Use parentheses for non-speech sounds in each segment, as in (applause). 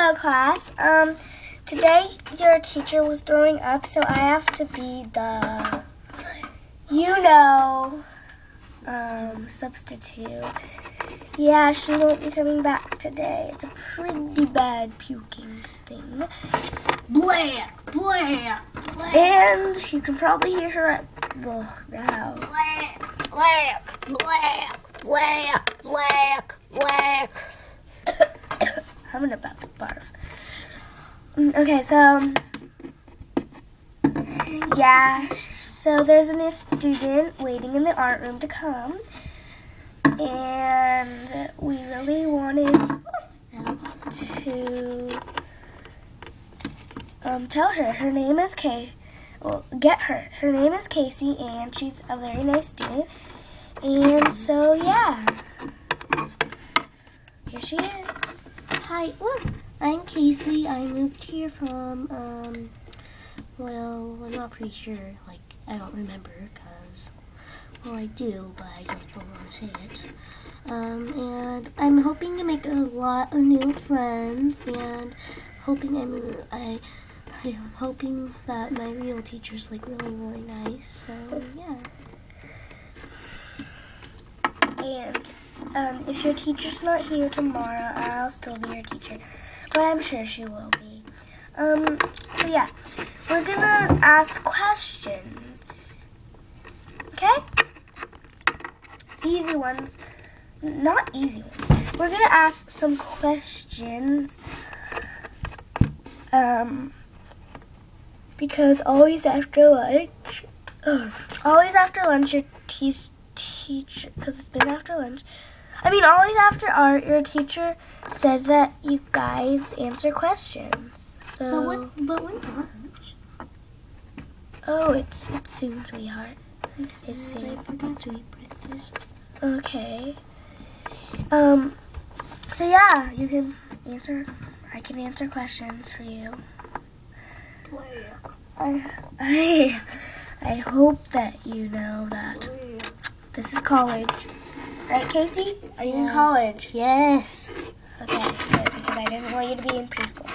Hello, class. Um, today your teacher was throwing up, so I have to be the, you know, um, substitute. Yeah, she won't be coming back today. It's a pretty bad puking thing. Blair, Blair, Blair, And you can probably hear her at the now. Blair, Blair, Blair, Blair, Blair, Blair. I'm about to barf. Mm, Okay, so yeah, so there's a new student waiting in the art room to come, and we really wanted to um, tell her her name is Kay. Well, get her. Her name is Kacey, and she's a very nice student. And so yeah, here she is. Hi, look, I'm Kacey. I moved here from, um, well, I'm not pretty sure. Like, I don't remember because, well, I do, but I just don't want to say it. Um, and I'm hoping to make a lot of new friends and hoping I'm, I, I'm hoping that my real teacher's like really, really nice. So, yeah. And um, if your teacher's not here tomorrow, I'll still be your teacher. But I'm sure she will be. Um, so yeah, we're gonna ask questions. Okay? Easy ones. Not easy ones. We're gonna ask some questions. Um, because always after lunch, ugh, always after lunch, your teacher teach because it's been after lunch. I mean, always after art, your teacher says that you guys answer questions. So, But what, but when's lunch? oh, it's it's soon, sweetheart. It's I soon. forgot to eat breakfast. Okay. Um. So yeah, you can answer. I can answer questions for you. I (laughs) I I hope that you know that this is college. Right, Kacey? Are you in college? Yes. Okay, good, because I didn't want you to be in preschool.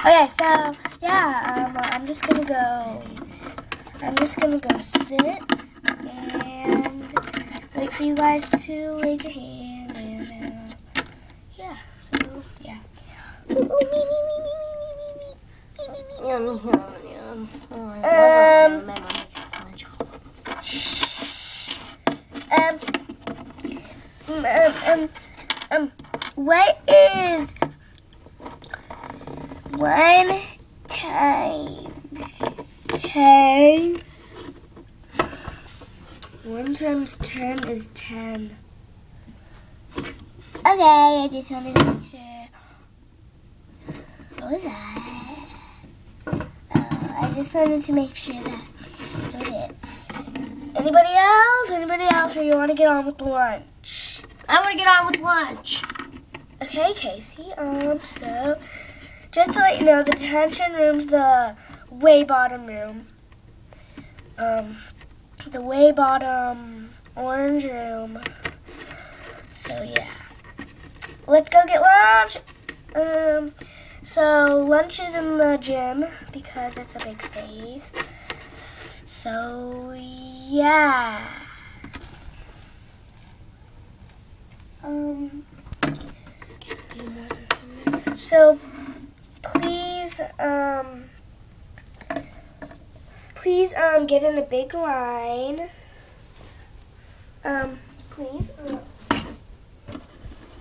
Okay, so yeah, um, I'm just gonna go. I'm just gonna go sit and wait for you guys to raise your hand and uh, yeah. So yeah. Ooh, ooh, me, me, me, me, me, me, me, me, me, me. Yum, yum, yum. Oh, I Um, love mom's lunch. Um, um, um, um, what is one times ten? One times ten is ten. Okay, I just wanted to make sure. What was that? Oh, I just wanted to make sure that was it. Anybody else? Anybody else? Or you want to get on with the lunch? I want to get on with lunch. Okay, Kacey. Um, so just to let you know, the detention room's the way bottom room. Um, the way bottom orange room. So yeah, let's go get lunch. Um, so lunch is in the gym because it's a big space. So yeah. Um. So please, um, please, um, get in a big line. Um, please, uh,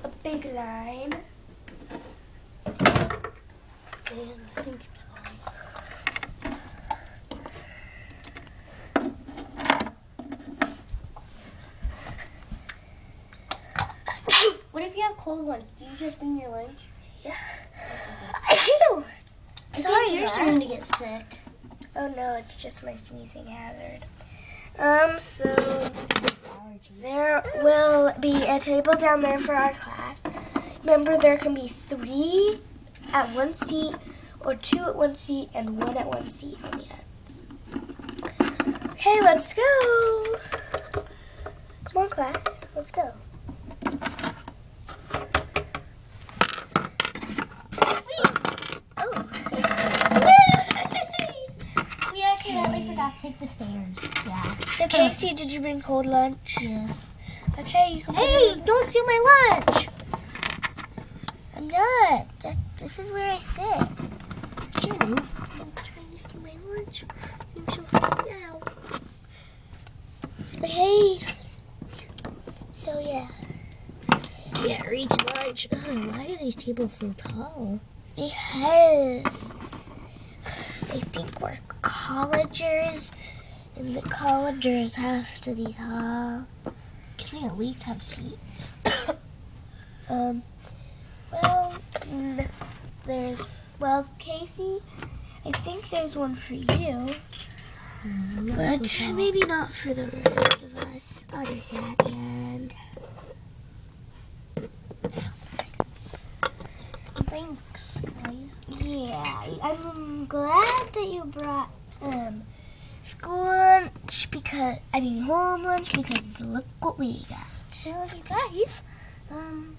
a big line. Man, I think it's What if you have cold lunch? Do you just bring your lunch? Achoo! (laughs) I Sorry, you're starting to get sick. Oh no, it's just my sneezing hazard. Um, so there will be a table down there for our class. Remember, there can be three at one seat, or two at one seat, and one at one seat on the ends. Okay, let's go. Come on, class. Let's go. So Kacey, did you bring cold lunch? Yes. Okay, you can Hey, don't steal my lunch. I'm not. That, this is where I sit. Jenny, I'm trying to steal my lunch. You should find out. Okay. So yeah, Can't reach lunch. Ugh, why are these tables so tall? because they think we're collegers, and the collegers have to be tall. Can we at least have seats? (coughs) Um, well, mm, there's, well, Kacey, I think there's one for you, Mm, but so maybe not for the rest of us. I'll just sit at the end. Thanks, guys. Yeah, I'm glad that you brought um school because I mean home lunch because look what we got. Well, you guys, um,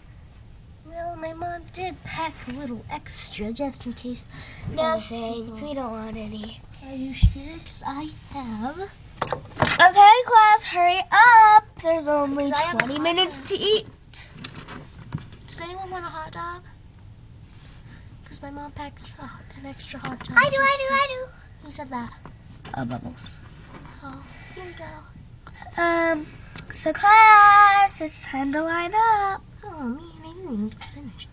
well, my mom did pack a little extra just in case. No thanks, we don't want any. Are you sure? Because I have. Okay, class, hurry up. There's only 'Cause I have a 20 minutes to eat. Does anyone want a hot dog? Because my mom hot- an extra hot dog. I do, I do, I do. Who said that? Oh, bubbles. Um, so class, it's time to line up. Oh, man, I didn't even finish.